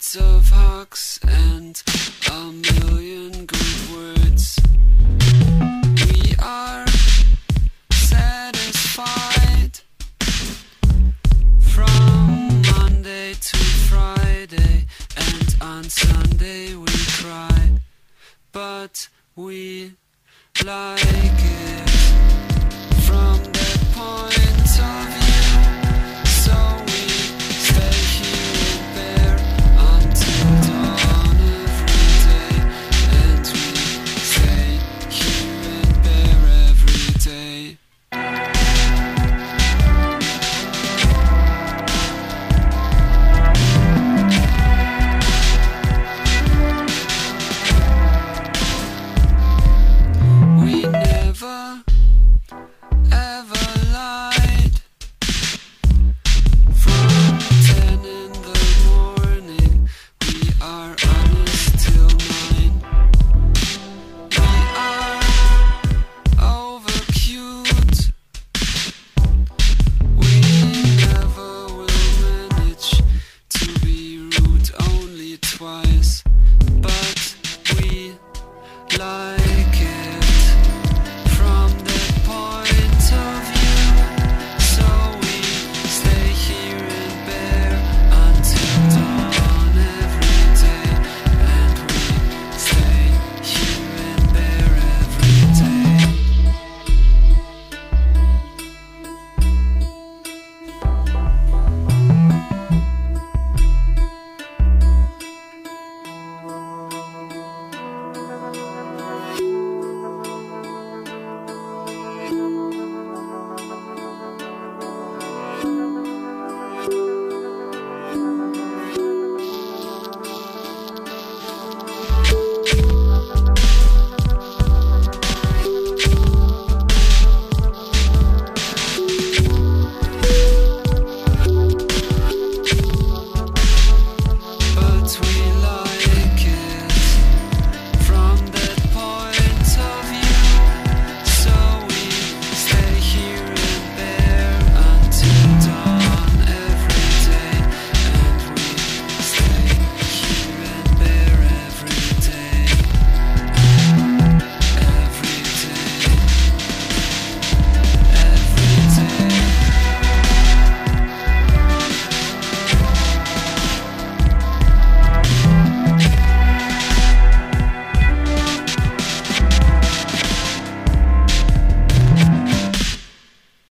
of hawks and a million good words. We are satisfied from Monday to Friday, and on Sunday we cry, but we like it. eyes.